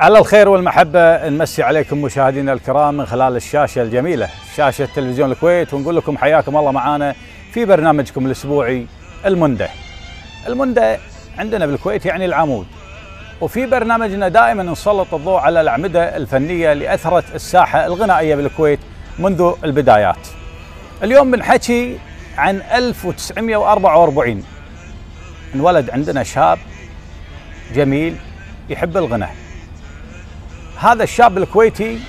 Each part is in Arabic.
على الخير والمحبة نمسي عليكم مشاهدينا الكرام من خلال الشاشة الجميلة شاشة تلفزيون الكويت ونقول لكم حياكم الله معانا في برنامجكم الأسبوعي المندة. المندة عندنا بالكويت يعني العمود. وفي برنامجنا دائما نسلط الضوء على الأعمدة الفنية اللي أثرت الساحة الغنائية بالكويت منذ البدايات. اليوم بنحكي عن 1944 انولد عندنا شاب جميل يحب الغناء. هذا الشاب الكويتي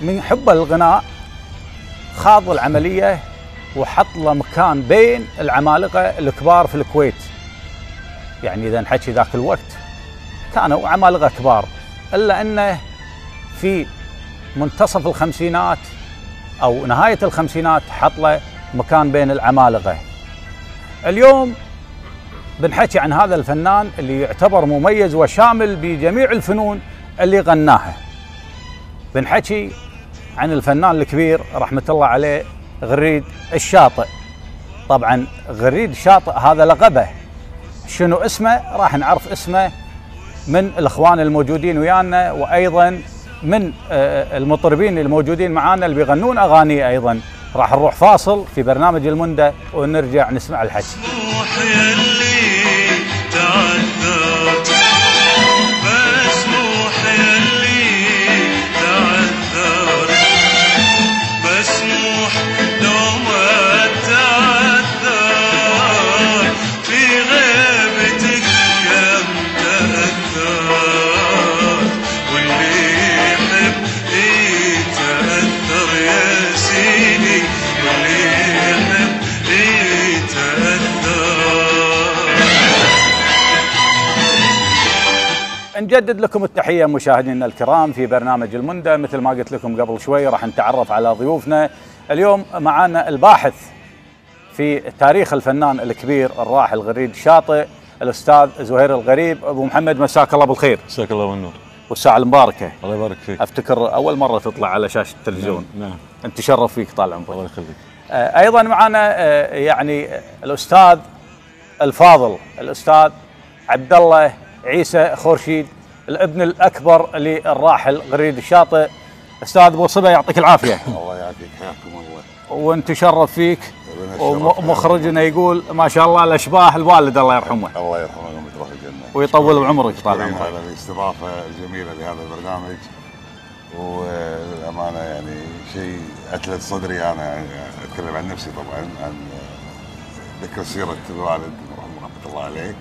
من حبه للغناء خاض العملية وحط له مكان بين العمالقة الكبار في الكويت. يعني إذا نحكي ذاك الوقت كانوا عمالقة كبار إلا أنه في منتصف الخمسينات أو نهاية الخمسينات حط له مكان بين العمالقة. اليوم بنحكي عن هذا الفنان اللي يعتبر مميز وشامل بجميع الفنون اللي غناها. بنحكي عن الفنان الكبير رحمة الله عليه غريد الشاطئ. طبعا غريد الشاطئ هذا لقبه. شنو اسمه؟ راح نعرف اسمه من الإخوان الموجودين ويانا وأيضا من آه، المطربين الموجودين معانا اللي بيغنون أغاني أيضا. راح نروح فاصل في برنامج المندة ونرجع نسمع الحكي. نجدد لكم التحية مشاهدينا الكرام في برنامج المندة مثل ما قلت لكم قبل شوي راح نتعرف على ضيوفنا. اليوم معنا الباحث في تاريخ الفنان الكبير الراحل غريد شاطئ الأستاذ زهير الغريب. أبو محمد مساك الله بالخير. مساك الله بالنور. والساعة المباركة. الله يبارك فيك. أفتكر أول مرة تطلع على شاشة التلفزيون. نعم أنت تشرف فيك طال عمرك. الله يخليك. آه، أيضا معنا آه، يعني الأستاذ الفاضل الأستاذ عبد الله عيسى خورشيد الابن الأكبر للراحل غريد الشاطئ. أستاذ أبو صبا يعطيك العافية. الله يعافيك حياكم الله. ونتشرف فيك. ومخرجنا يقول ما شاء الله الأشباه الوالد الله يرحمه. الله يرحمه ويترك الجنة. ويطول بعمرك طال عمرك. على الاستضافة الجميلة لهذا البرنامج. وللامانه يعني شيء اتلت صدري أنا يعني أتكلم عن نفسي طبعا عن ذكر سيرة الوالد رحمة الله عليه.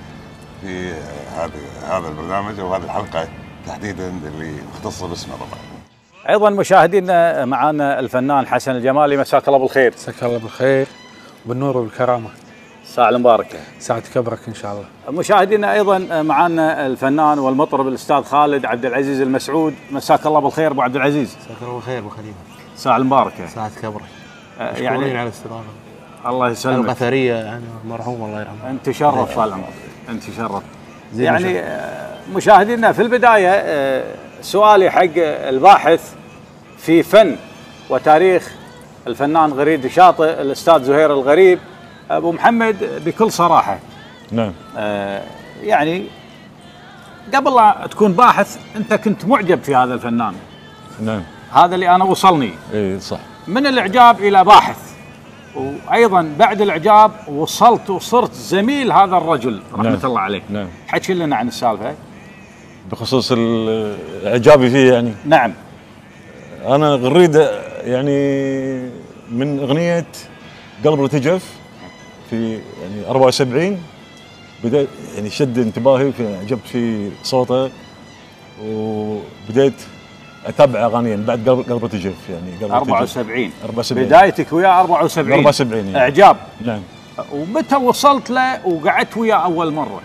في هذا هذا البرنامج أو هذه الحلقة تحديدا اللي مختصه باسمه طبعا أيضا مشاهدينا معنا الفنان حسن الجمالي مساك الله بالخير. مساك الله بالخير وبالنور والكرامة. الساعة المباركة. ساعة كبرك إن شاء الله. مشاهدينا أيضا معنا الفنان والمطرب الأستاذ خالد عبد العزيز المسعود. مساك الله بالخير أبو عبد العزيز. مساك الله بالخير أبو خليفة. الساعة المباركة. ساعة كبرك. آه، يعني على الاستضافة. الله يسلمك. الأثرية يعني مرحوم الله يرحمه. أنت شرف طال عمرك أنت شرف. زين يعني مشاهدينا في البداية آه، سؤالي حق الباحث في فن وتاريخ الفنان غريد شاطئ الأستاذ زهير الغريب. أبو محمد بكل صراحة نعم. آه، يعني قبل لا تكون باحث أنت كنت معجب في هذا الفنان. نعم. هذا اللي أنا وصلني. اي صح. من الإعجاب إلى باحث؟ وأيضا بعد الإعجاب وصلت وصرت زميل هذا الرجل. رحمة نعم. الله عليه نعم. حكي لنا عن السالفة. بخصوص اعجابي فيه يعني. نعم. أنا غريد يعني من أغنية قلب ارتجف في يعني 74 بدأت يعني شد انتباهي في عجبت في صوته وبديت أتابع اغانيه من بعد قلب قلب ارتجف يعني قلب ارتجف 74 74 بدايتك وياه 74 74 يعني. إعجاب. نعم. ومتى وصلت له وقعدت وياه أول مرة؟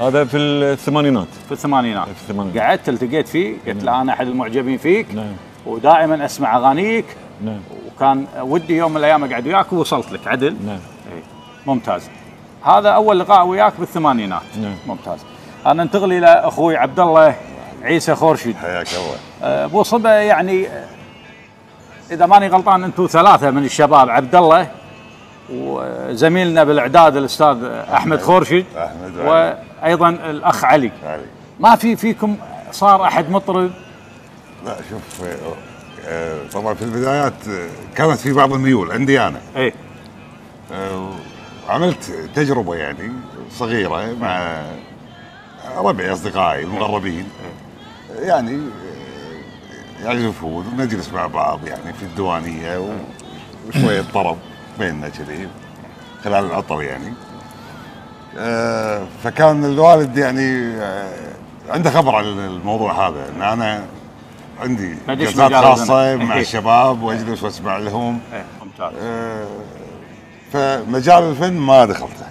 هذا في الثمانينات. في الثمانينات. في الثمانينات. قعدت التقيت فيه قلت له أنا أحد المعجبين فيك. نعم. ودائما أسمع أغانيك. نعم. وكان ودي يوم من الأيام أقعد وياك ووصلت لك. عدل؟ نعم. إيه. ممتاز. هذا أول لقاء وياك بالثمانينات. نعم. ممتاز. أنا أنتقل إلى أخوي عبد الله عيسى خورشيد. حياك الله. آه، أبو صبا يعني آه، إذا ماني غلطان أنتم ثلاثة من الشباب عبد الله وزميلنا بالإعداد الأستاذ أحمد خورشيد أحمد. وأيضا الأخ علي. علي. ما في فيكم صار أحد مطرب؟ لا شوف آه، طبعا في البدايات كانت في بعض الميول عندي أنا. آه، عملت تجربة يعني صغيرة مع ربعي أصدقائي المقربين يعني آه، يعزفون ونجلس مع بعض يعني في الديوانية وشوية طرب بيننا كذي خلال العطل يعني. آه، فكان الوالد يعني آه، عنده خبر عن الموضوع هذا. إن أنا عندي جلسات خاصة. مع الشباب وأجلس وأسمع لهم. إيه ممتاز. فمجال الفن ما دخلته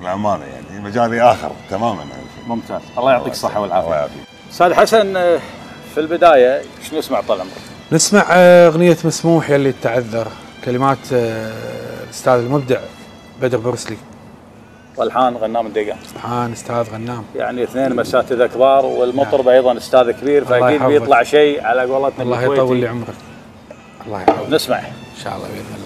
بالامانه يعني. مجالي آخر تماما عن الفن ممتاز. الله يعطيك الصحة الله والعافيه يعافيك. أستاذ حسن آه، في البداية إيش نسمع طال عمرك؟ نسمع آه، أغنية مسموح يلي تعذر كلمات آه، الأستاذ المبدع بدر بورسلي والحان غنام الدقان سبحان أستاذ غنام. يعني اثنين اساتذه كبار والمطرب أيضا أستاذ كبير فأكيد. بيطلع شيء على قولتنا الله. يطول لي عمرك. الله يحفظك. نسمع. إن شاء الله بإذن الله.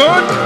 يلا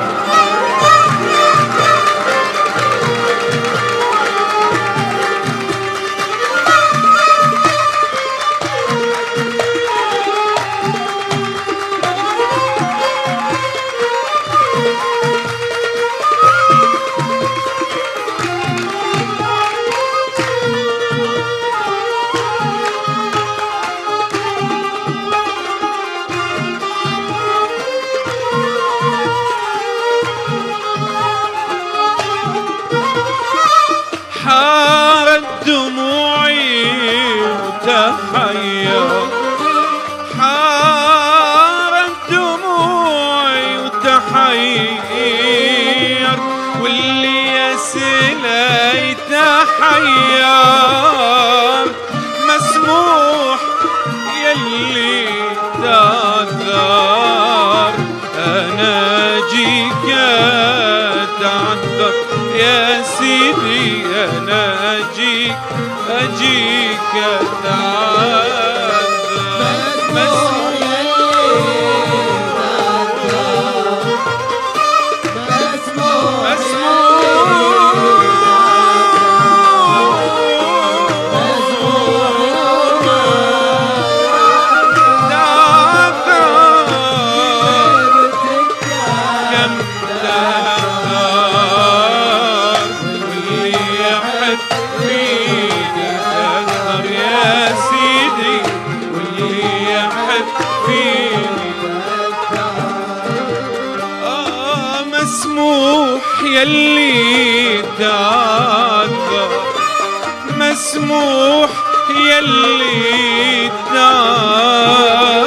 مسموح يلي تعذر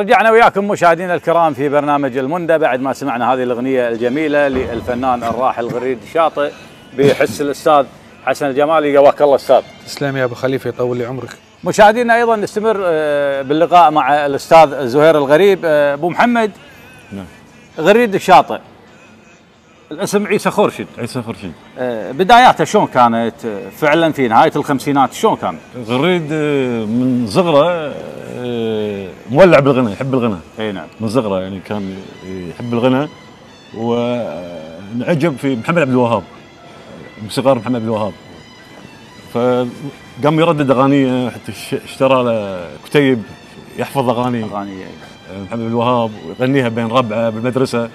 رجعنا وياكم مشاهدينا الكرام في برنامج المندى بعد ما سمعنا هذه الأغنية الجميلة للفنان الراحل غريد الشاطئ بحس الأستاذ حسن الجمالي قواك الله أستاذ. تسلم يا أبو خليفة يطول لي عمرك مشاهدينا أيضا نستمر آه، باللقاء مع الأستاذ زهير الغريب آه، أبو محمد نعم. غريد الشاطئ الاسم عيسى خورشد عيسى خرشيد آه، بداياته شلون كانت؟ آه، فعلا في نهاية الخمسينات شلون كان؟ غريد آه، من صغره مولع بالغنى يحب الغنى. إي نعم. من صغره يعني كان يحب الغنى. وانعجب في محمد عبد الوهاب. موسيقار محمد عبد الوهاب. فقام يردد أغانيه حتى اش- اشترى له كتيب يحفظ اغاني اغاني محمد عبد الوهاب ويغنيها بين ربعه بالمدرسة.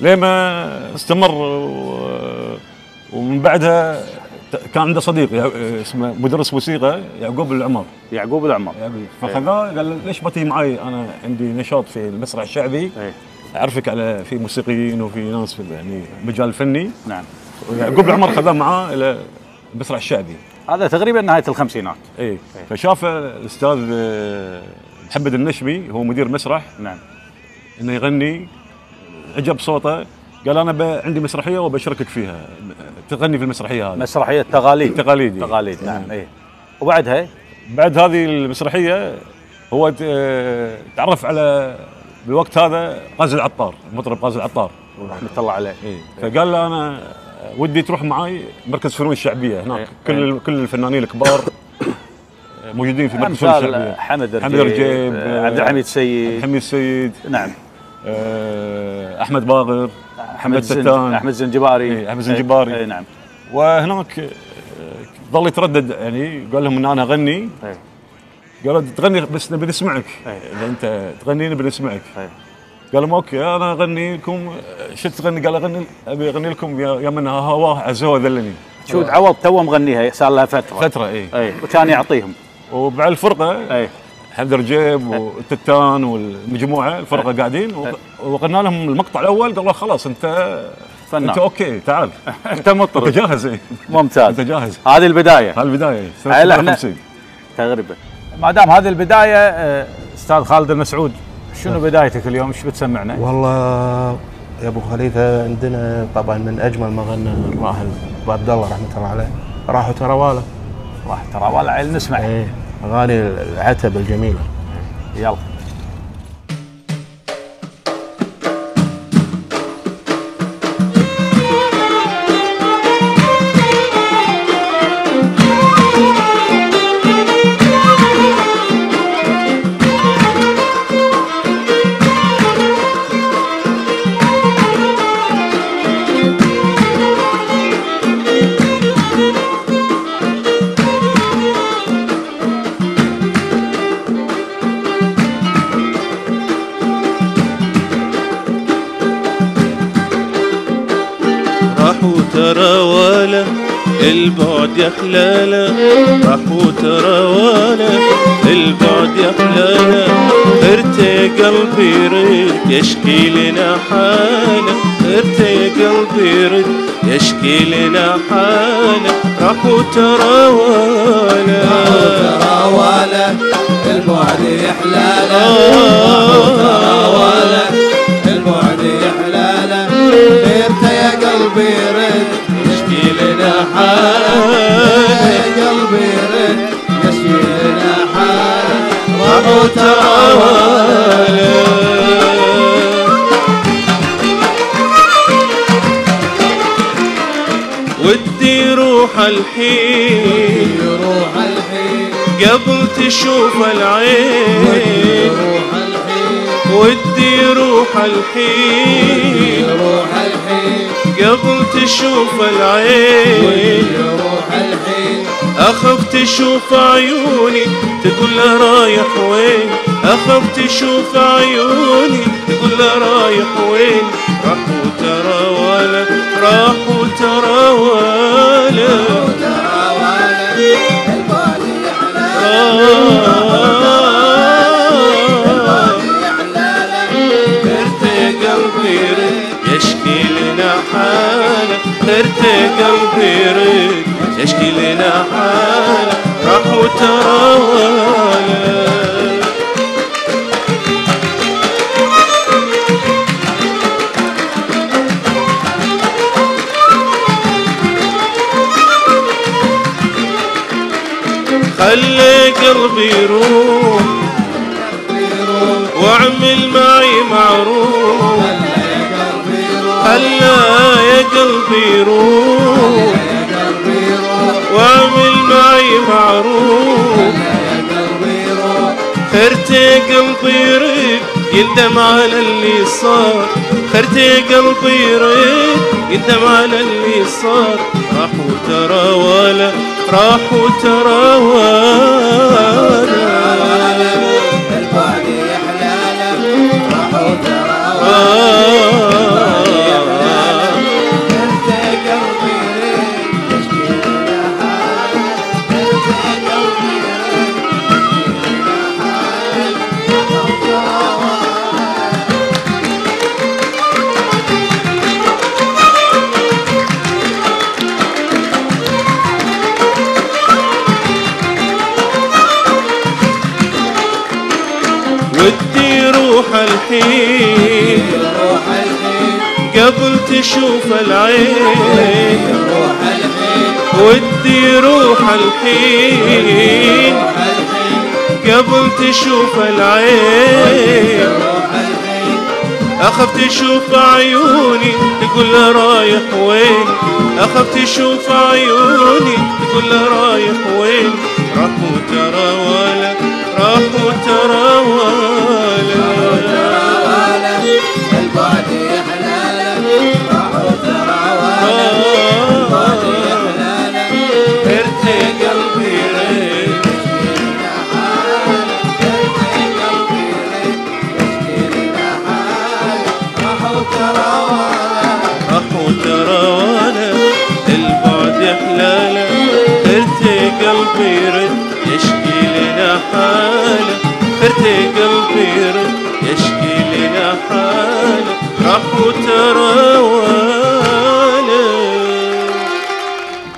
لما استمر ومن بعدها كان عنده صديق اسمه مدرس موسيقى يعقوب العمر. يعقوب العمر. فخذاه قال ليش ما تيجي معي أنا عندي نشاط في المسرح الشعبي. اي أعرفك على في موسيقيين وفي ناس في يعني المجال الفني نعم. ويعقوب العمر خذاه معاه إلى المسرح الشعبي هذا تقريبا نهاية الخمسينات. اي فشاف الأستاذ محمد النشمي هو مدير مسرح. نعم. إنه يغني. عجب صوته قال أنا ب- عندي مسرحية وبشاركك فيها. تغني في المسرحية هذه. مسرحية تغاليد. تقاليدي تغاليد نعم اي وبعدها بعد هذه المسرحية هو تعرف على بالوقت هذا غازي العطار المطرب غازي العطار. رحمه الله عليه. إيه. فقال له أنا ودي تروح معي مركز فنون الشعبية هناك. إيه. كل كل الفنانين الكبار موجودين في مركز فنون الشعبية. حمد حمد الرجيب آه، عبد الحميد سيد. حميد السيد نعم. آه، أحمد باغر أحمد. ستان. أحمد زنجباري إيه، أحمد زنجباري. اي نعم وهناك آه، ظل يتردد يعني قال لهم إن أنا أغني إيه. قالوا تغني بس نبي نسمعك إيه. إذا أنت تغني نبي نسمعك إيه. قال لهم أوكي أنا أغني لكم شو تغني؟ قال أغني أبي أغني لكم يا من هواه عزوه ذلني شود عوض تو مغنيها صار لها فترة فترة اي وكان يعطيهم ومع الفرقة حمد رجيب والتتان والمجموعة الفرقة قاعدين وغنى لهم المقطع الأول قال له خلاص انت فنان. انت أوكي تعال. أنت أنت مطرب جاهز اي ممتاز. أنت جاهز. هذه البداية. هذه البداية. سنه 57 تغربه ما دام هذه البداية آه، أستاذ خالد المسعود شنو بدايتك اليوم؟ إيش بتسمعنا؟ والله يا أبو خليفة عندنا طبعا من أجمل ما غنى الراحل ابو عبد الله رحمة الله عليه. راحوا ترواله راح ترى والله عيل نسمع. إيه. أغاني العتب الجميلة. يلا. البعد يا خلاله راحوا ترى ولا البعد يا خلاله ارتي قلبي رد يشكي لنا حاله. ارتي قلبي رد يشكي لنا حاله. راحوا ترى ولا تراوله البعد يحلاله تراوله البعد يحلاله غيرته يا قلبي رد ودي روح الحين. يروح الحين قبل تشوف العين. ودي روح الحين يروح الحين. قبل تشوف العين. يروح الحين. اخاف تشوف عيوني تقول له رايح وين؟ اخاف تشوف عيوني تقول له رايح وين؟ راحوا ترى ولا راحوا ترى ولا. تراوله البعد يحلاله غيرتي قلبي رد يشكي لنا حالة راح وتراولا يندم على اللي صار خرتي قلبي يرد يندم على اللي صار. راحوا ترى ولا راحوا ترى ولا. البعد يحلاله راحوا تراوله انت تشوف العين ودي روح الحين. قبل تشوف العين أخاف تشوف عيوني تقول رايح وين؟ أخاف تشوف عيوني تقول رايح وين؟ راح وترى ولا راح وترى ولا. ولا البعد يحلاله حاله خرتي قلبي يشكي لنا حاله راح وترى ولا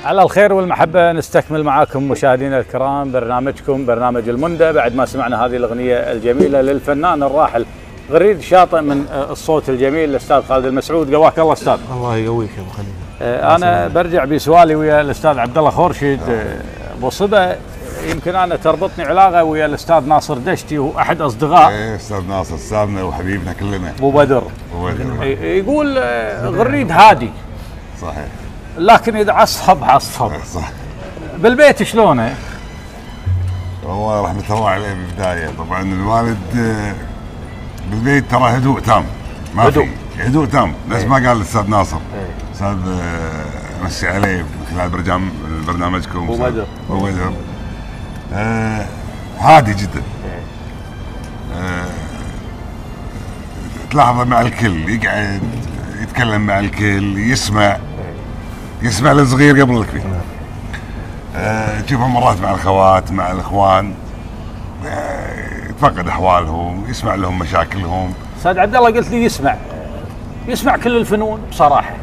على الخير والمحبة نستكمل معاكم مشاهدينا الكرام برنامجكم برنامج المندى بعد ما سمعنا هذه الأغنية الجميلة للفنان الراحل غريد شاطئ من آه، الصوت الجميل الأستاذ خالد المسعود. قواك الله أستاذ. الله يقويك يا أبو خليفه آه، أنا برجع بسؤالي ويا الأستاذ عبد الله خورشيد آه، أبو صبا يمكن أنا تربطني علاقة ويا الأستاذ ناصر دشتي وهو أحد أصدقاء. إيه أستاذ ناصر استاذنا وحبيبنا كلنا. أبو بدر. وبدر. ي- يقول آه، غريد هادي. صحيح. لكن إذا عصب عصب. صح بالبيت شلونه؟ هو رحمة الله عليه بالبداية طبعا الوالد آه، بالبيت ترى هدوء تام. ما هدوء. في. هدوء. تام. نفس ما قال الأستاذ ناصر. أستاذ آه، مسي عليه. من خلال برنامج برنامجكم. أستاذ بدر. أبو بدر. آه، هادي جدا. آه، تلاحظه مع الكل يقعد يتكلم مع الكل يسمع يسمع الصغير قبل الكبير. آه، مرات مع الخوات مع الإخوان. آه، يتفقد أحوالهم يسمع لهم مشاكلهم. أستاذ عبد الله قلت لي يسمع. يسمع كل الفنون بصراحة.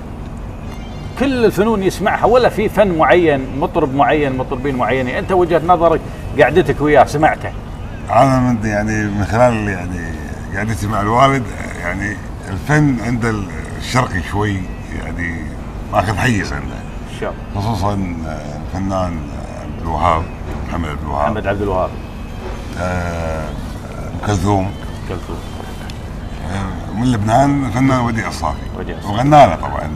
كل الفنون يسمعها ولا في فن معين مطرب معين مطربين معينين. أنت وجهة نظرك قعدتك وياه سمعته؟ أنا من يعني من خلال يعني قعدتي مع الوالد آه، يعني الفن عند الشرقي شوي يعني ماخذ حيز عنده. إن شاء الله. خصوصا آه، الفنان آه، عبد الوهاب محمد عبد الوهاب. محمد عبد الوهاب. آه، ام كلثوم. كلثوم. آه، من لبنان الفنان وديع الصافي. وديع الصافي. وغنى له طبعا.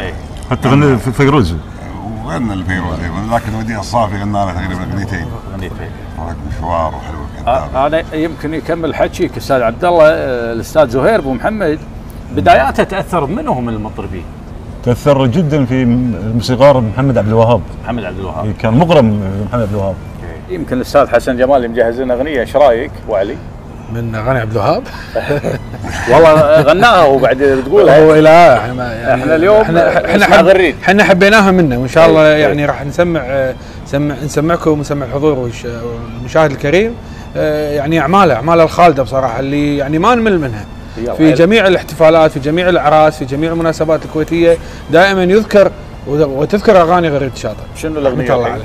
اي حتى غنى في فيروز. وغنى الفيروز أيضاً، لكن وديع الصافي غنى له تقريبا أغنيتين. أغنيتين. مشوار وحلو آه، أنا يمكن يكمل حكيك أستاذ عبد الله آه، الأستاذ زهير أبو محمد. بداياته تاثر منه من المطربين؟ تأثر جدا في الموسيقار محمد عبد الوهاب. محمد عبد الوهاب. كان مغرم محمد عبد الوهاب. يمكن الأستاذ حسن جمال اللي مجهز لنا أغنية إيش رأيك؟ وعلي؟ من اغاني عبد الوهاب والله غناها وبعد تقولها هو لا إحنا يعني إحنا اليوم إحنا إحنا حب. إحنا حبيناها منه وإن شاء الله أي، أي. يعني راح نسمع نسمع نسمعكم ونسمع الحضور والمشاهد الكريم آه، يعني أعماله أعماله الخالدة بصراحة اللي يعني ما نمل منها في. جميع الاحتفالات في جميع الأعراس في جميع المناسبات الكويتية دائما يذكر وت- وتذكر أغاني غريب شاطر شنو الأغنية؟ الله الحين؟ عليه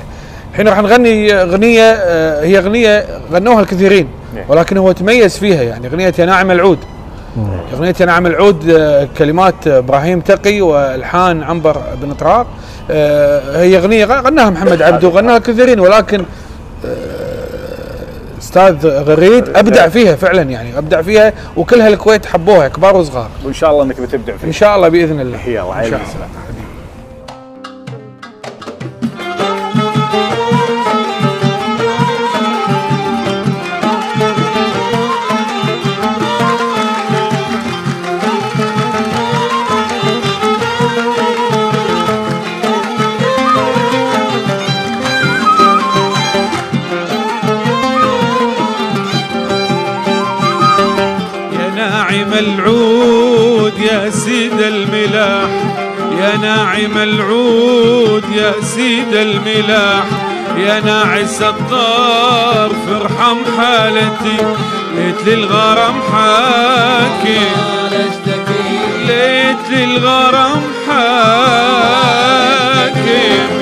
الحين راح نغني أغنية آه، هي أغنية غنوها الكثيرين. ولكن هو تميز فيها يعني أغنية يا ناعم العود. أغنية يا ناعم العود آه، كلمات إبراهيم تقي والحان عنبر بن طرار. آه، هي أغنية غناها محمد عبده وغناها كثيرين ولكن آه، أستاذ غريد أبدع فيها فعلا يعني أبدع فيها وكلها الكويت حبوها كبار وصغار. وإن شاء الله إنك بتبدع إن فيه شاء الله بإذن الله. يلا إن عيني العود يا سيد الملاح يا ناعم العود يا سيد الملاح يا ناعس الطرف ارحم حالتي ليت للغرام حاكي. ليت للغرام حاكم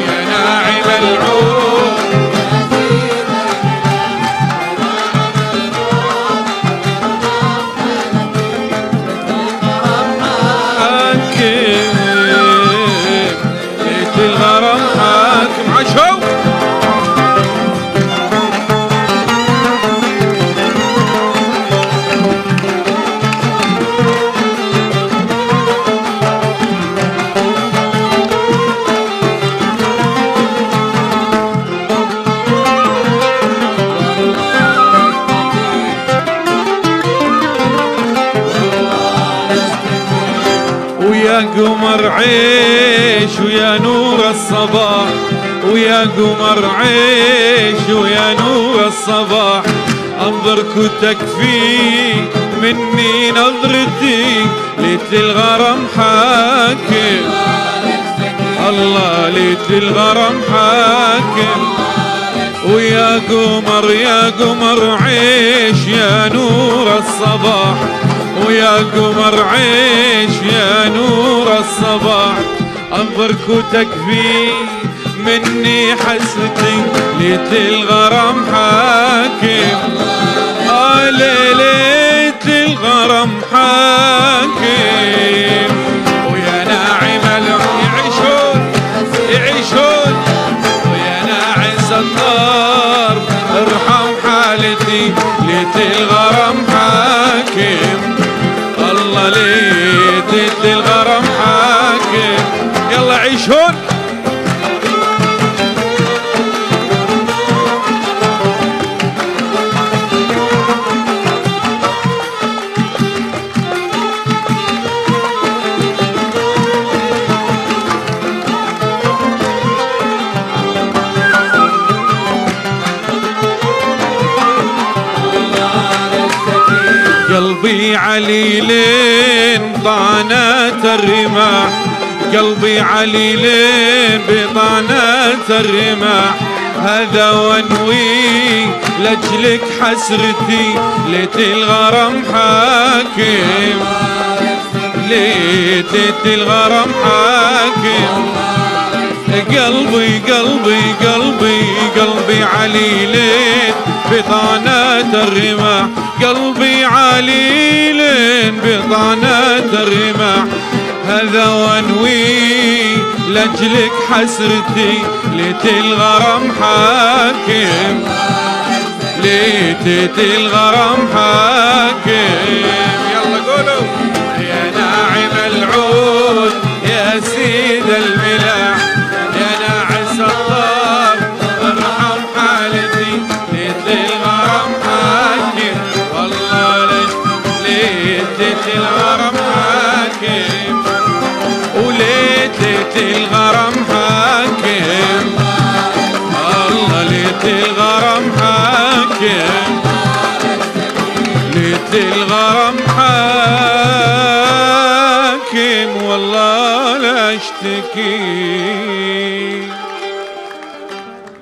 يا ناعم العود قمر عيش ويا نور الصباح ويا قمر عيش ويا نور الصباح. انظرك وتكفي مني نظرتي ليت الغرام حاكم. الله ليت الغرام حاكم. ويا قمر يا قمر عيش يا نور الصباح. ويا قمر عيش يا نور الصباح أنظرك وتكفي مني حسرتي ليت الغرام حاكم آه ليلة الغرام حاكم طعنات الرماح قلبي عليلين بطعنات الرماح هذا وانوي لأجلك حسرتي ليت الغرام حاكم ليت الغرام حاكم قلبي قلبي قلبي قلبي عليلين بطانات الرماح قلبي عليلين بطانات الرماح هذا وانوي لأجلك حسرتي. ليت الغرام حاكم ليت الغرام حاكم.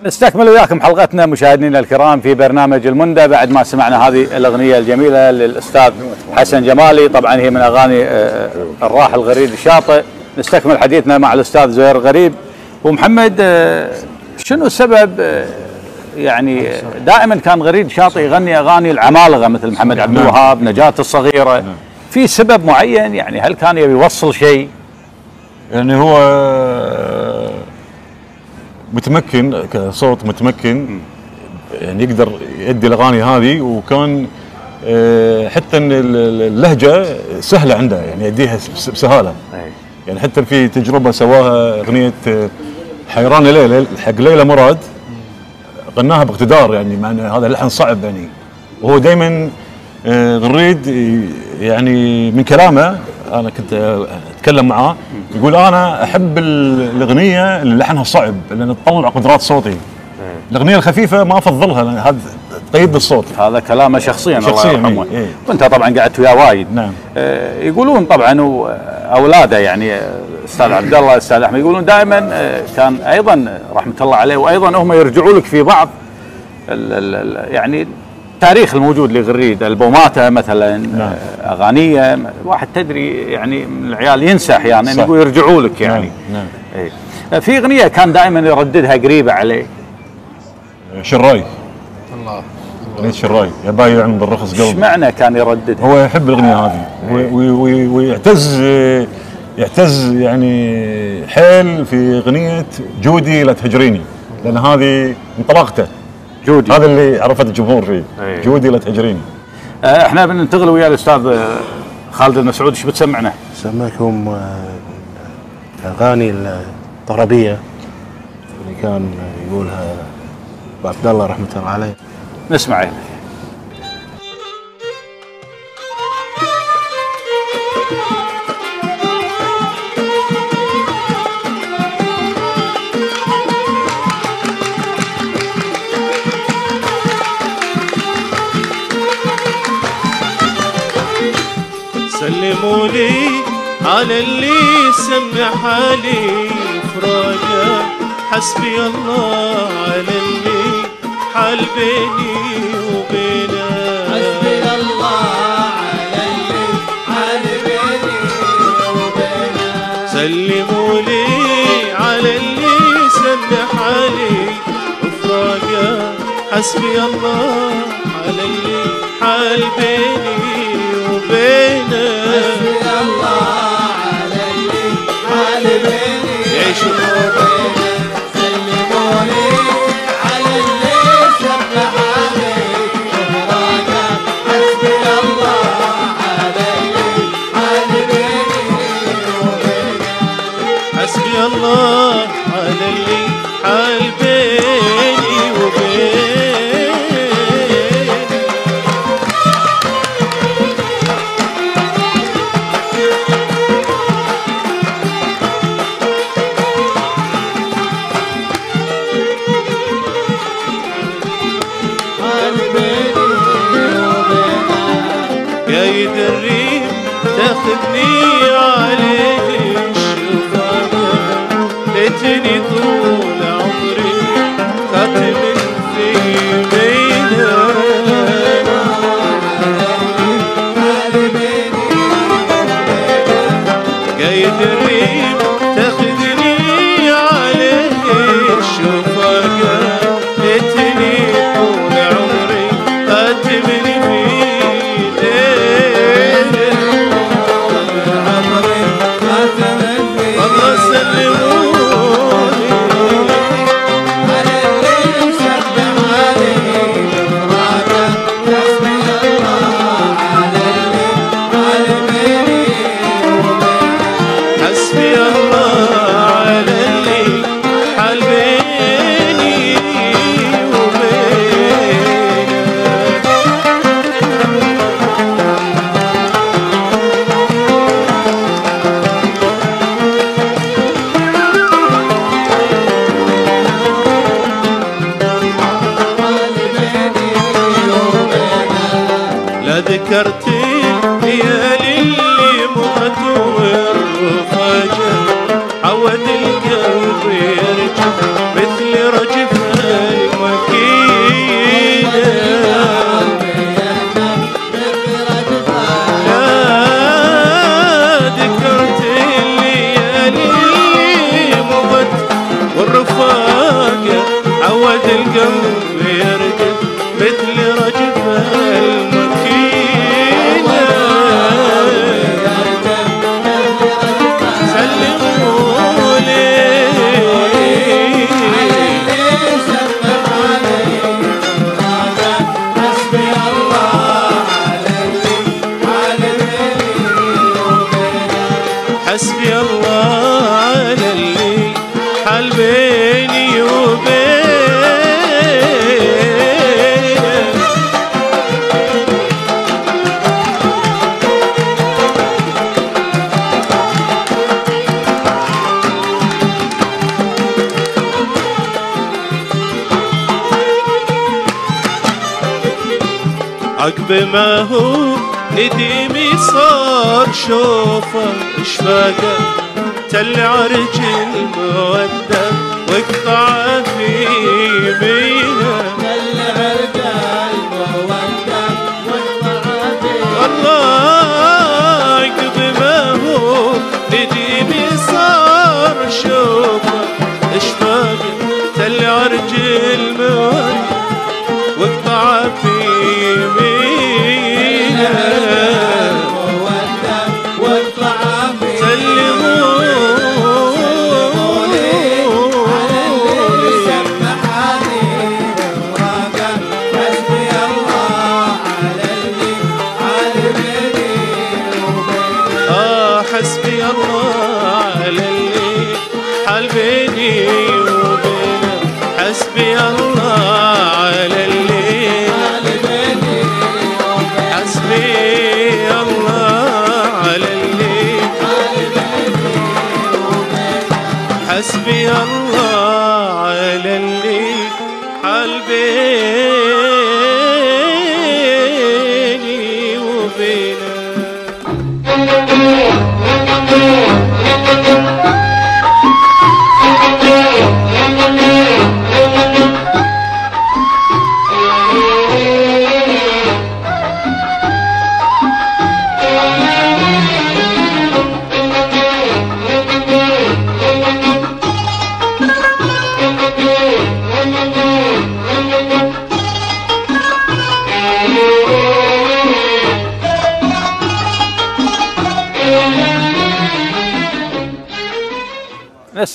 نستكمل وياكم حلقتنا مشاهدينا الكرام في برنامج المندى بعد ما سمعنا هذه الأغنية الجميلة للأستاذ حسن جمالي طبعا هي من أغاني آه، الراحل غريب الشاطئ. نستكمل حديثنا مع الأستاذ زهير غريب. ومحمد آه، شنو السبب؟ آه، يعني دائما كان غريب شاطئ يغني أغاني العمالقة مثل محمد عبد نعم. الوهاب نجاة الصغيرة. في سبب معين؟ يعني هل كان يبي يوصل شيء؟ يعني هو متمكن كصوت متمكن يعني يقدر يؤدي الأغاني هذه وكان آه، حتى إن ال- ال- اللهجة سهلة عنده يعني يديها بس- بسهالة. يعني حتى في تجربة سواها أغنية آه، حيران ليلى حق ليلى مراد غناها باقتدار يعني مع إن هذا لحن صعب يعني. وهو دائما غريد ي- يعني من كلامه أنا كنت أتكلم معاه يقول أنا أحب ال- الأغنية اللي لحنها صعب لأن تطلع قدرات صوتي. الأغنية الخفيفة ما أفضلها لأن هذا تقيد الصوت هذا كلامه شخصيا الله شخصياً، يرحمه. إيه، إيه. وأنت طبعا قعدت وياه وايد. نعم. آه، يقولون طبعا أولاده يعني أستاذ عبد الله أستاذ أحمد يقولون دائما آه، كان أيضا رحمة الله عليه وأيضا هم يرجعوا لك في بعض ال ال ال يعني التاريخ الموجود لغريد البوماته مثلا نعم. أغانية الواحد تدري يعني من العيال ينسى أحيانا صح. يقول يرجعوا لك يعني. نعم نعم. إيه. آه، في أغنية كان دائما يرددها قريبة عليه. شراي. الله. اغنيه شراي؟ يا بايع من الرخص إيش قلبي معنى كان يرددها؟ هو يحب الأغنية هذه. و- ويعتز يعتز يعني حيل في أغنية جودي لا تهجريني لأن هذه انطلاقته. جودي هذا اللي عرفت الجمهور فيه أي. جودي لا تهجريني آه، إحنا بننتقل ويا الأستاذ آه، خالد المسعود إيش بتسمعنا؟ سماكم آه، اغاني الطربية اللي كان يقولها أبو عبد الله رحمة الله عليه نسمع يعني. قولي على اللي سمى حالي فراقه حسبي الله على اللي حال بيني وبينه. حسبي الله على اللي حال بيني وبينه. سلموا لي على اللي سمى حالي فراقه حسبي الله على اللي حال بيني بينا الله علي حال بيني. وبينك هواك عود القلب. شوفك بما هو نديمي صار شوفك اشفاقك تل عرج المودة واقطع must be on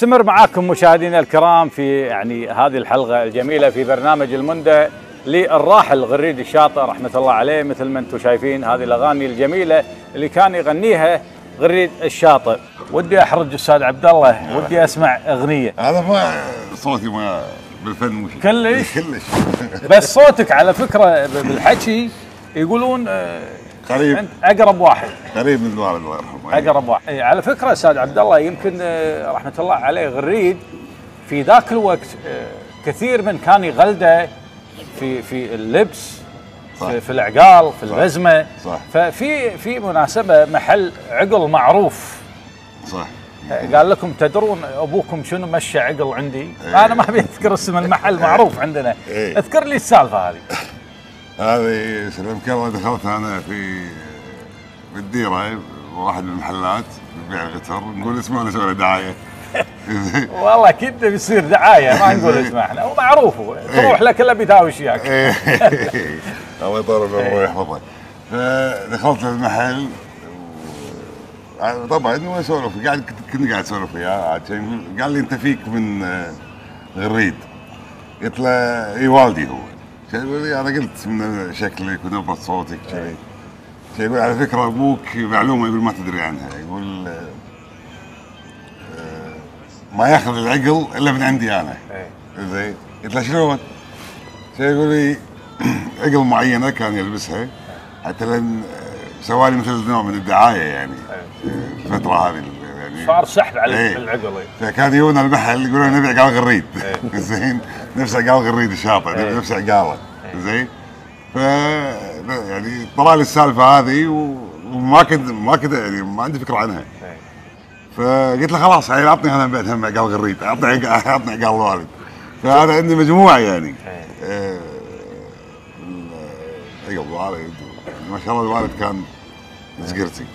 نستمر معاكم مشاهدينا الكرام في يعني هذه الحلقة الجميلة في برنامج المندى للراحل غريد الشاطئ رحمة الله عليه مثل ما أنتم شايفين هذه الأغاني الجميلة اللي كان يغنيها غريد الشاطئ. ودي أحرج أستاذ عبد الله ودي أسمع أغنية. هذا ما صوتي ما بالفن مش كلش؟ كلش. بس صوتك على فكرة بالحكي يقولون آه، قريب. أقرب واحد. قريب من الوالد الله يرحمه. أقرب واحد. إي، على فكرة أستاذ عبد الله يمكن آه، رحمة الله عليه غريد في ذاك الوقت آه، كثير من كان يغلده في في اللبس صح. في, في العقال في البزمه صح. ففي في مناسبة محل عقل معروف. صح. آه، قال لكم تدرون أبوكم شنو مشى عقل عندي؟ إيه. أنا ما أبي أذكر اسم المحل معروف عندنا. إيه. أذكر لي السالفة هذه. هذه سلمك الله دخلت أنا في بالديره واحد من المحلات بيع الغتر نقول اسمه نسوي له دعاية. والله أكيد بيصير دعاية ما نقول اسمه إحنا ومعروف هو. تروح له كله بيداوي وياك الله يطول بعمره ويحفظه فدخلت المحل طبعا هو اسولف قاعد كنت- قاعد اسولف وياه قال لي أنت فيك من آه، غريد. قلت له إي والدي هو. شي يقول لي أنا قلت من شكلك ونبره صوتك شي شي يقول على فكرة أبوك معلومة يقول ما تدري عنها. يقول آه، آه، ما ياخذ العقل إلا من عندي أنا. زين. قلت له شلون؟ شي يقول لي عقل معينة كان يلبسها حتى لأن سوالي مثل نوع من الدعاية يعني الفترة هذه صار سحب على إيه. العقل. إيه. فكان يجونا المحل يقولون نبي عقال غريد. زين. نفس عقال غريد الشاطئ نبي نفس عقاله زين. ف يعني طلع لي السالفة هذه وما كنت ما كنت يعني ما عندي فكرة عنها. فقلت له خلاص يعني أعطني أنا بعد هم عقال غريد. اعطني أعطني عقال الوالد فهذا عندي مجموعة يعني. آه، ال- عقال الوالد ما شاء الله الوالد كان زقرتي.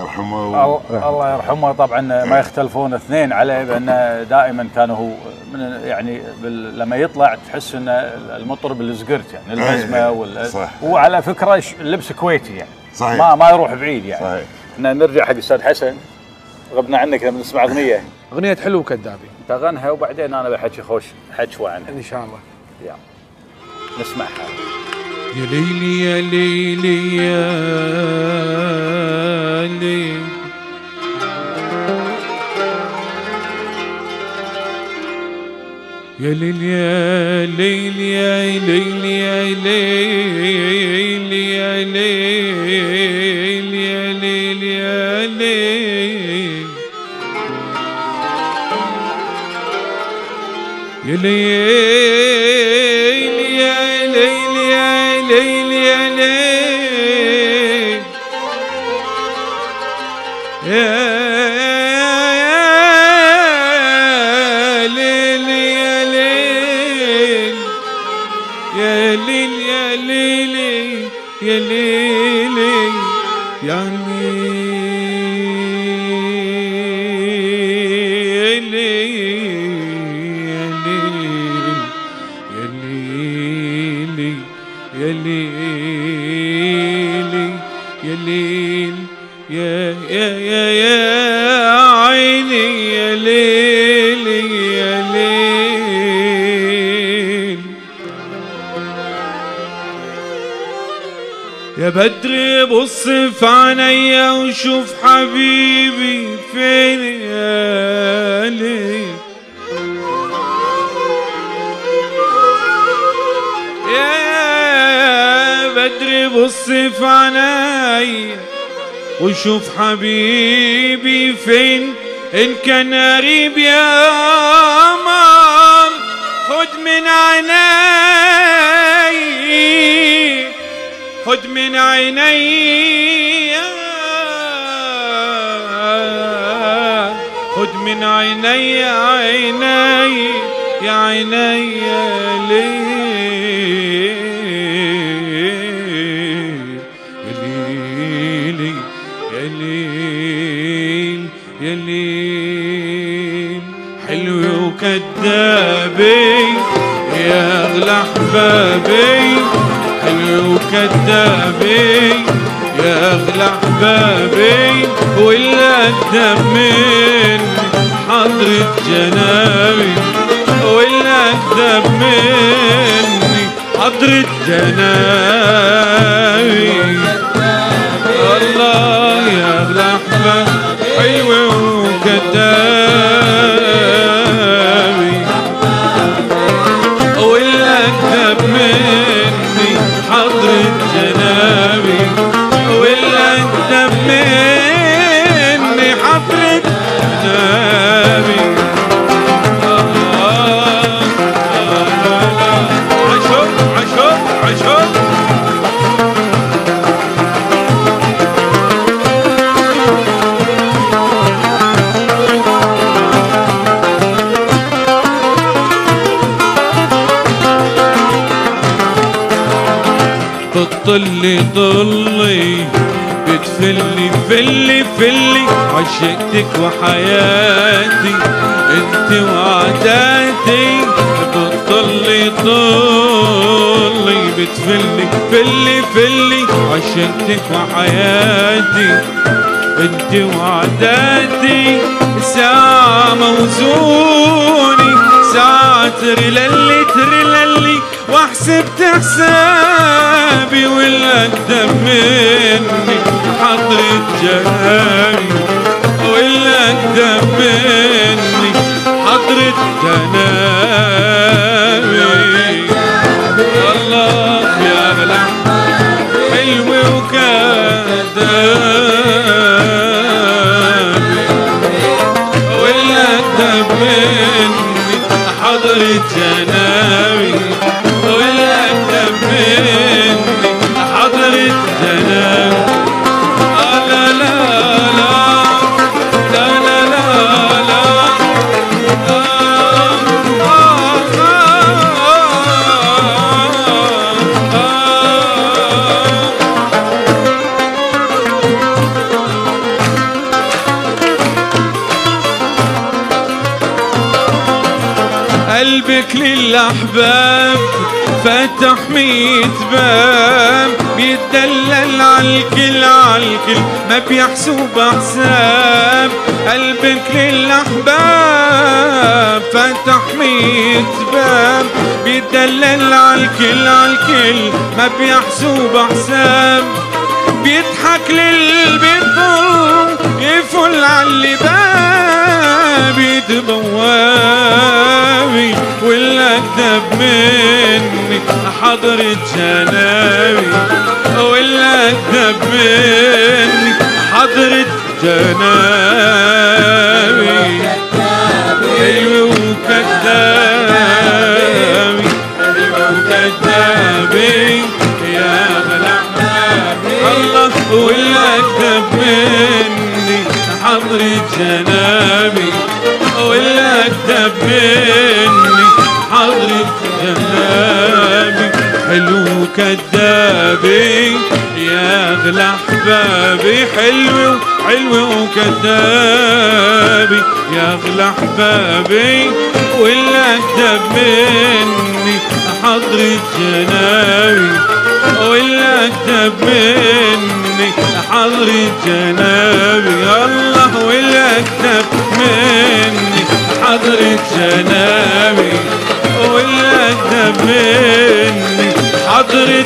يرحمه. و- ال- الله يرحمه. طبعا ما يختلفون اثنين عليه بانه دائما كان هو من يعني بال- لما يطلع تحس انه المطرب الزقرت يعني البزمة إيه، وال صح. هو على فكرة اللبس كويتي يعني. صحيح. ما ما يروح بعيد يعني. صحيح. إحنا نرجع حق أستاذ حسن. غبنا عنك لما نسمع أغنية. أغنية حلو كذابي أنت غنها وبعدين أنا بحكي خوش حكوى عنها. إن شاء الله. يلا. نسمعها. يا ليلي يا ليلي يا ليلي يا ليل يا ليل يا ليل يا ليل يا ليل يا ليل يا ليل يا ليل بدري بصف عليا وشوف حبيبي فين يالي يا بدري بصف عليا وشوف حبيبي فين. إن كان قريب يا قمر خد من عيني خد من عيني. خد من عيني عيني يا عيني ليل يا ليلي يا ليل يا ليل يا اغلى احبابي حلو كدابين يا اغلى احبابي ولا تدمين حضرة جنابي ولا تدمين حضرة جنابي بتطلي طلي بتفلي فلي فلي عشقتك وحياتي. انت وعداتي بتطلي طلي بتفلي فلي فلي عشقتك وحياتي. انت وعداتي ساعة موزوني ساعة ترللي ترللي وحسبت حسابي والأقدم مني حضرة جنابي والأقدم مني حضرة جنابي باب بيتدلل عالكل عالكل ما بيحسب حساب قلبك للأحباب. فتح ميت باب بيتدلل عالكل عالكل ما بيحسب حساب بيضحك للبطل يفل عاللي بابي تبوابي والأكذب مني حضرة جنابي والأكذب مني حضرة جنابي حلو وكذابي حلو وكذابي. يا غلابي الله والأكذب مني حضرة جنابي والأكذب مني حلو كذابي يا أغلى أحبابي حلو حلو وكذابي. يا أغلى أحبابي والأكذب مني حضرة جنابي والأكذب مني حضرة جنابي الله والأكذب مني حضرة جنابي والأكذب مني حضرة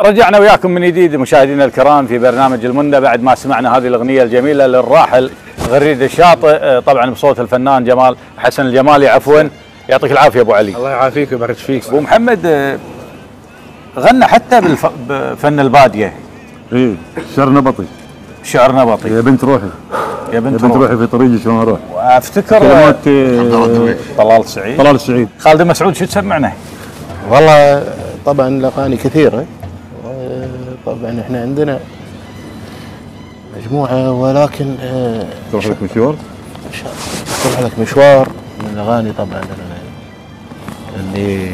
رجعنا وياكم من جديد مشاهدينا الكرام في برنامج المنى بعد ما سمعنا هذه الأغنية الجميلة للراحل غريد الشاطئ. آه، طبعا بصوت الفنان جمال حسن الجمالي عفوا. يعطيك العافية أبو علي. الله يعافيك ويبارك فيك. أبو محمد آه، غنى حتى. بفن البادية. إيه شر نبطي. شعر نبطي يا بنت روحي يا يا بنت بنت روح. روحي في طريقي شلون أروح وافتكر آه، كلمات. طلال سعيد طلال السعيد خالد مسعود شو تسمعنا؟ والله طبعا الأغاني كثيرة طبعا إحنا عندنا مجموعة ولكن آه، تروح لك مشوار تروح لك مشوار من الأغاني طبعا اللي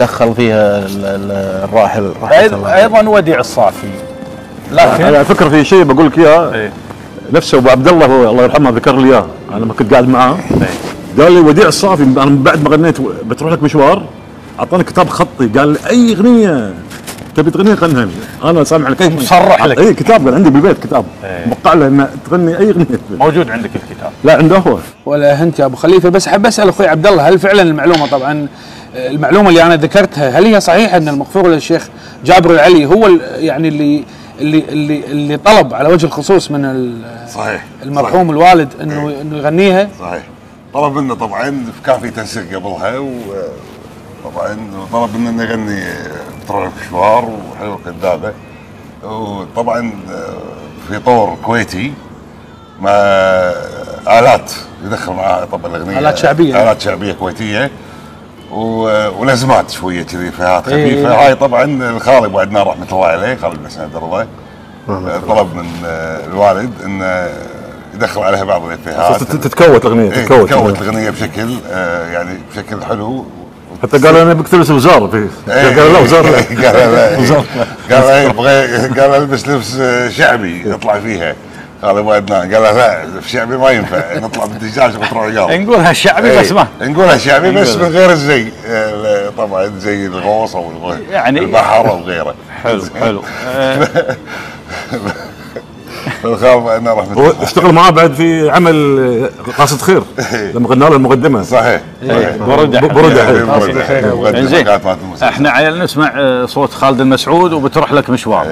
دخل فيها ال- ال- الراحل. أيضا وديع الصافي لكن على فكره في شيء بقول لك إياه. إيه. نفسه أبو عبد الله هو الله يرحمه ذكر لي إياه. أنا لما كنت قاعد معاه. قال لي وديع الصافي أنا من بعد ما غنيت بتروح لك مشوار أعطاني كتاب خطي. قال لي أي أغنية تبي تغني غنها أنا سامع لك. مصرح لك. اي كتاب قال عندي بالبيت كتاب. إيه. موقع له إنه تغني أي أغنية موجود عندك الكتاب. لا عنده هو. ولا أنت يا أبو خليفة. بس أحب أسأل أخوي عبد الله هل فعلا المعلومة طبعا المعلومة اللي أنا ذكرتها هل هي صحيحة أن المغفور للشيخ جابر العلي هو يعني اللي اللي اللي اللي طلب على وجه الخصوص من صحيح. المرحوم الوالد انه إنه يغنيها. صحيح. طلب منا طبعا كان في تنسيق قبلها وطبعا طلب منا نغني بتروح مشوار وحلو كذابة. وطبعا في طور كويتي مع آلات يدخل معها طبعا الأغنية. آلات شعبية. آلات شعبية كويتية. ولازمات شوية كذي إيه. خفيفه هاي طبعا الخالي ابو عدنان رحمة الله عليه خالد بن سعد رضا طلب من الوالد انه يدخل عليها بعض الإفيهات. تت- تتكوت الأغنية إيه، تتكوت. تكوت الأغنية بشكل آه، يعني بشكل حلو. حتى قال أنا بكتب لبس وزاره فيه. إيه، قال لا وزاره. قال لا وزارة. قال يبغى قال البس لبس آه، شعبي يطلع فيها. قال ابو عدنان قال له لا شعبي ما ينفع. نطلع بالدجاج وتروح القلب نقولها شعبي بس ما. نقولها شعبي بس من غير الزي. طبعا زي الغوص أو الغ- يعني- البحر أو غيره. حلو حلو. فالخالد أنا رحمه هو اشتغل معاه بعد في عمل قاصد خير. لما غنى له المقدمة. صحيح. صحيح. برده ب- برده حلو. برده حلو. إنزين كانت مالت الموسيقى. إحنا عيال نسمع آه، صوت خالد المسعود وبتروح لك مشوار.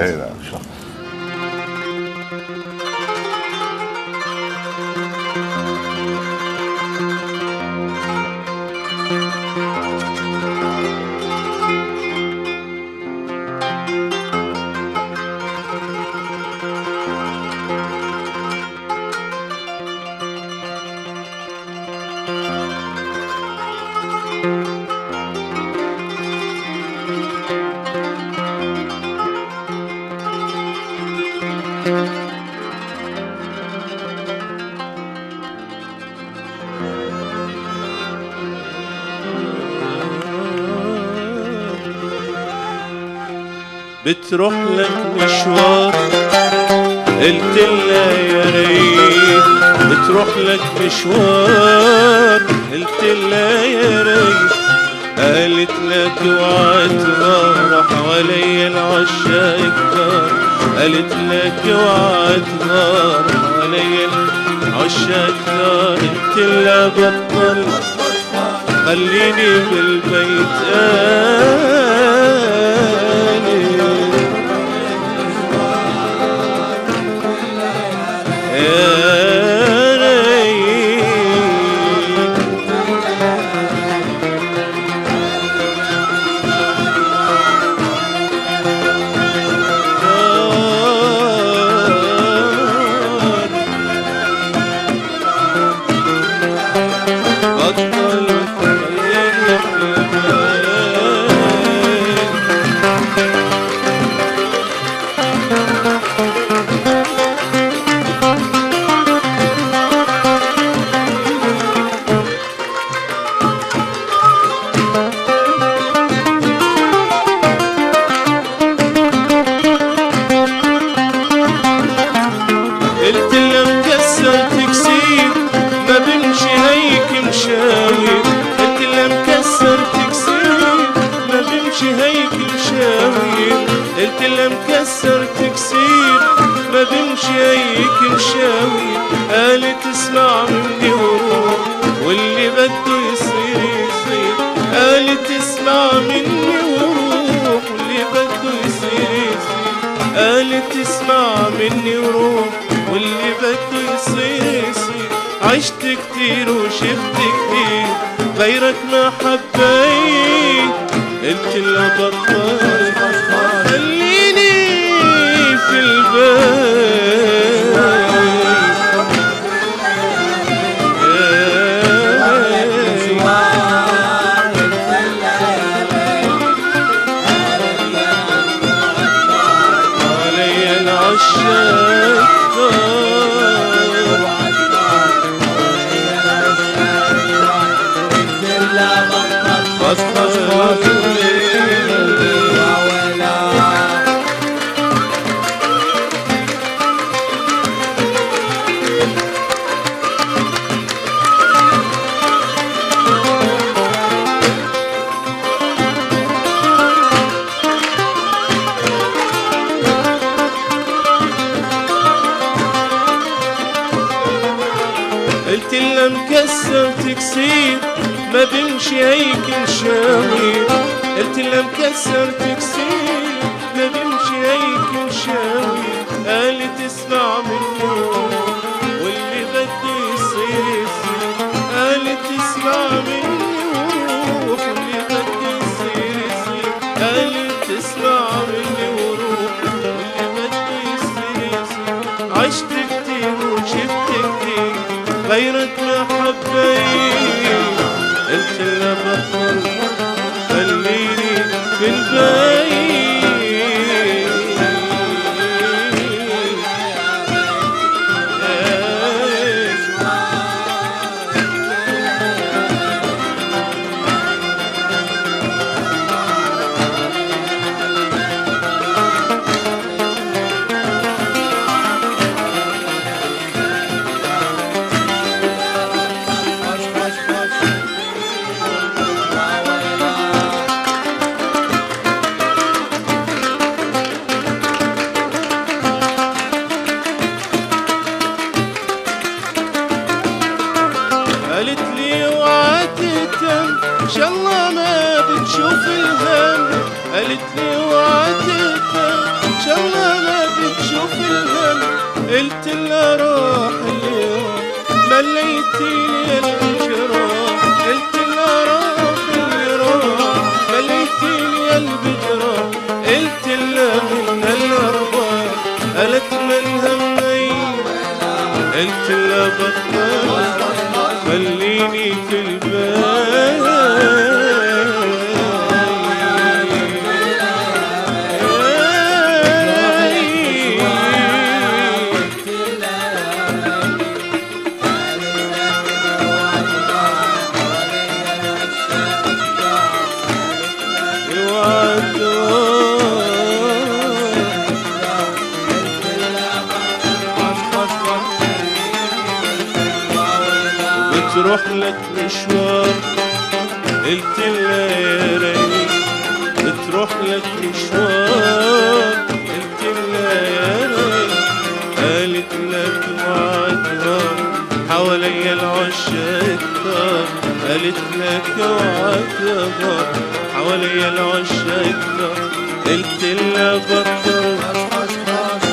بتروح لك مشوار قلت لها يا ريت. بتروح لك مشوار قلت لها يا ريت. قالت لك اوعى تغار حواليا العشاق كتار قالت لك اوعى تغار حواليا العشاق كتار قلت لها بطل خليني بالبيت. آني مني وروح واللي بده يصير يصير عشت كتير وشفت كتير غيرك ما حبيت قلت لها بطل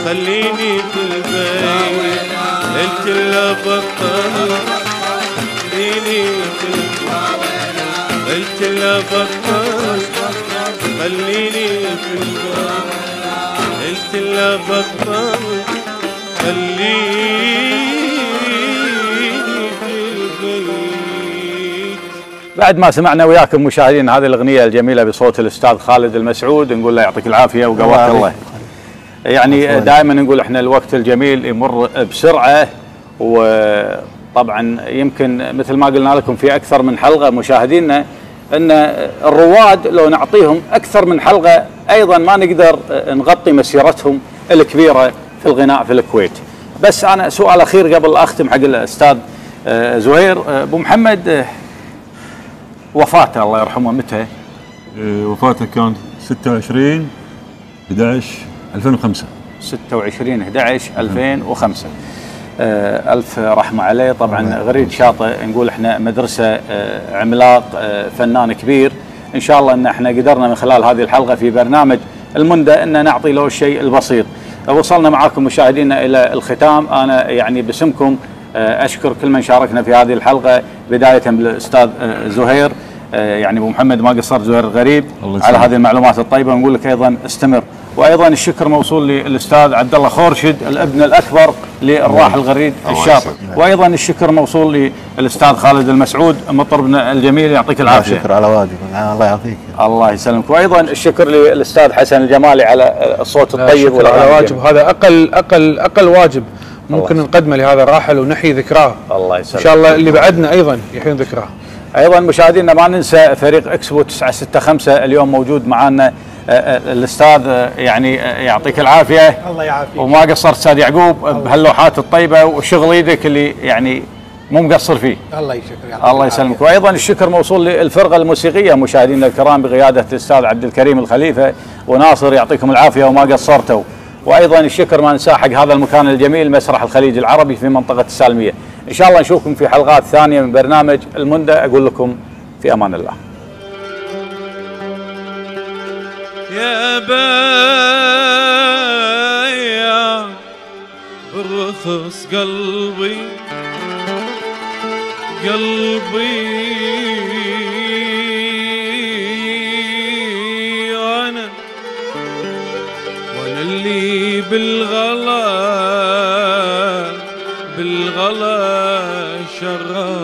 خليني في البيت. قلت لها بطل خليني في البيت. قلت لها بطل خليني في البيت. لها بطل خليني في البيت. بعد ما سمعنا وياكم مشاهدين هذه الأغنية الجميلة بصوت الأستاذ خالد المسعود نقول له يعطيك العافية وقواك الله. يعني دائما نقول إحنا الوقت الجميل يمر بسرعة وطبعا يمكن مثل ما قلنا لكم في أكثر من حلقة مشاهدينا إن الرواد لو نعطيهم أكثر من حلقة أيضا ما نقدر نغطي مسيرتهم الكبيرة في الغناء في الكويت. بس أنا سؤال أخير قبل أختم حق الأستاذ آه، زهير آه، أبو محمد آه، وفاته الله يرحمه متى؟ إيه، وفاته كان 26 11 2005 26 11 2005 آه ألف رحمة عليه. طبعا غريد شاطئ نقول إحنا مدرسة آه عملاق آه فنان كبير. إن شاء الله أن إحنا قدرنا من خلال هذه الحلقة في برنامج المندى أن نعطي له الشيء البسيط. وصلنا معاكم مشاهدينا إلى الختام. أنا يعني باسمكم آه أشكر كل من شاركنا في هذه الحلقة بداية بالأستاذ زهير. يعني أبو محمد ما قصرت زهير الغريب على. هذه المعلومات الطيبة. ونقول لك أيضا استمر. وأيضا الشكر موصول للأستاذ عبد الله خورشد الأبن الأكبر للراحل الغريد الشاطئ. وأيضا الشكر موصول للأستاذ خالد المسعود مطربنا الجميل يعطيك العافية. شكر على واجب. الله يعافيك. الله يسلمك. وأيضا الشكر للأستاذ حسن الجمالي على الصوت الطيب على واجب. هذا أقل أقل أقل واجب ممكن نقدمه لهذا الراحل ونحيي ذكراه. الله إن يسلمك. شاء الله اللي بعدنا أيضا يحيون ذكراه. أيضا مشاهدينا ما ننسى فريق اكسبو 965 اليوم موجود معنا الأستاذ يعني يعطيك العافية. الله يعافيك. وما قصرت أستاذ يعقوب بهاللوحات الطيبة وشغل إيدك اللي يعني مو مقصر فيه. الله يشكر الله يسلمك. وأيضا الشكر موصول للفرقة الموسيقية مشاهدينا الكرام بقيادة الأستاذ عبد الكريم الخليفة وناصر يعطيكم العافية وما قصرتوا. وأيضا الشكر ما ننساه حق هذا المكان الجميل مسرح الخليج العربي في منطقة السالمية. إن شاء الله نشوفكم في حلقات ثانية من برنامج المندى أقول لكم في أمان الله. يا بايع برخص قلبي قلبي. وأنا وأنا اللي بالغلا بالغلا شراي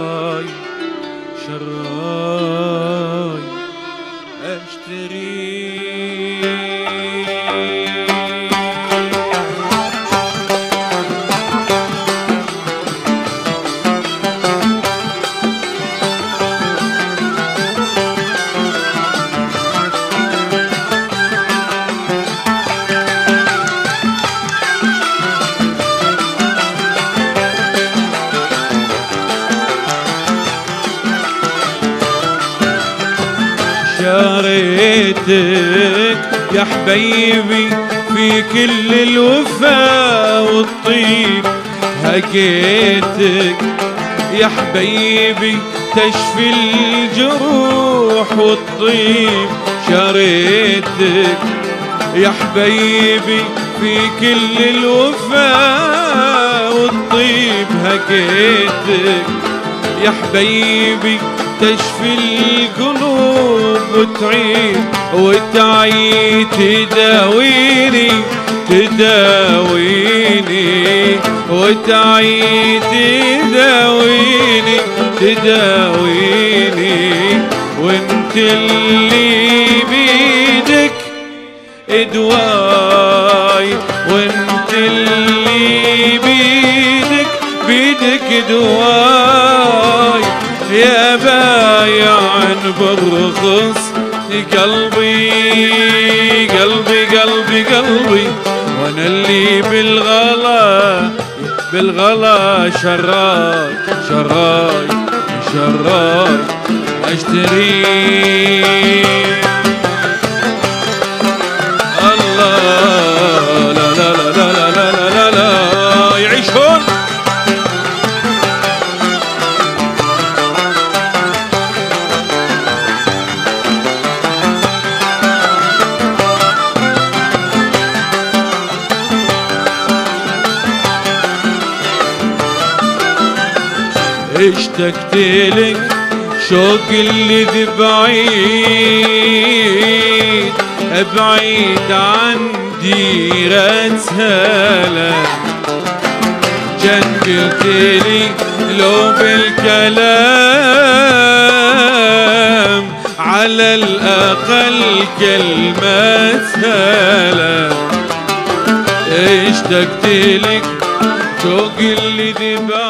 يا حبيبي في كل الوفا والطيب. هقيتك يا حبيبي تشفي الجروح والطيب. شاريتك يا حبيبي في كل الوفا والطيب. هقيتك يا حبيبي تشفي القلوب وتعيد وتعيد تداويني تداويني وتعيد تداويني تداويني. وانت اللي بيدك إدواي وانت اللي بيدك بيدك دواي بالرخص. قلبي قلبي قلبي قلبي. وأنا اللي بالغلا بالغلا شراي شراي شراي. أشتري اشتقت لك شوق اللي بعيد. بعيد عن ديرة هلا جن قلت لي لو بالكلام. على الأقل كلمة هلا اشتقت لك شوق اللي بعيد.